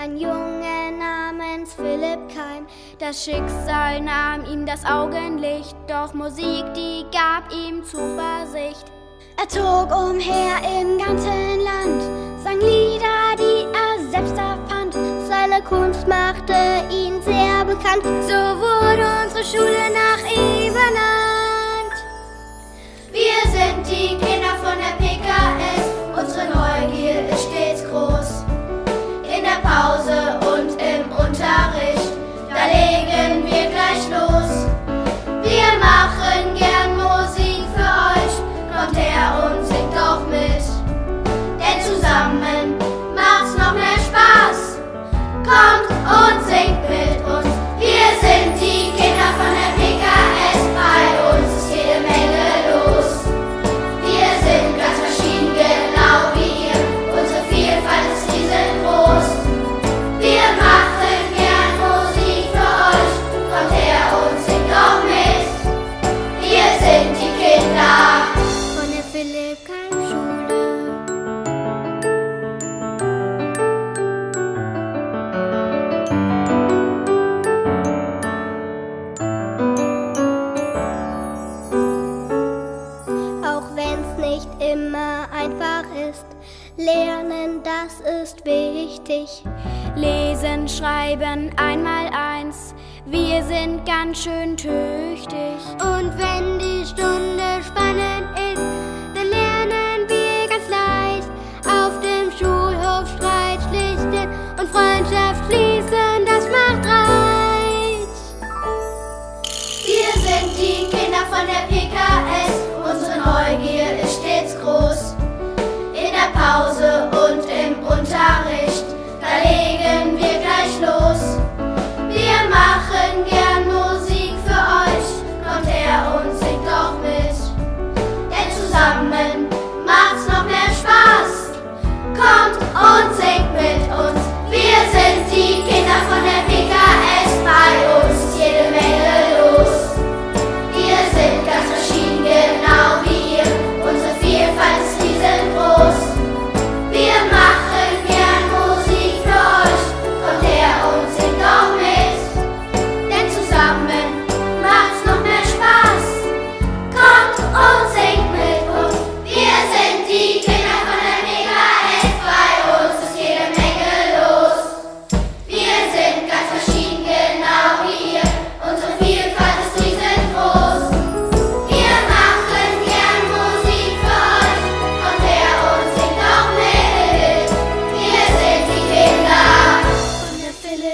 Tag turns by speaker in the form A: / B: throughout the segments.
A: ein Junge namens Philipp Keim. Das Schicksal nahm ihm das Augenlicht, doch Musik, die gab ihm Zuversicht. Er zog umher im ganzen Land, sang Lieder, die er selbst erfand. Seine Kunst machte ihn sehr bekannt, so wurde unsere Schule nach ihm benannt. Wir sind die Kinder. einfach ist. Lernen, das ist wichtig. Lesen, schreiben, einmal eins. Wir sind ganz schön tüchtig. Und wenn die Stunde spannend ist,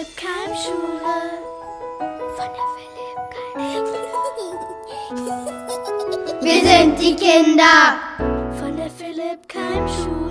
A: Philipp Keim Schule. Von der Philipp Keim Wir sind die Kinder von der Philipp Keim Schule.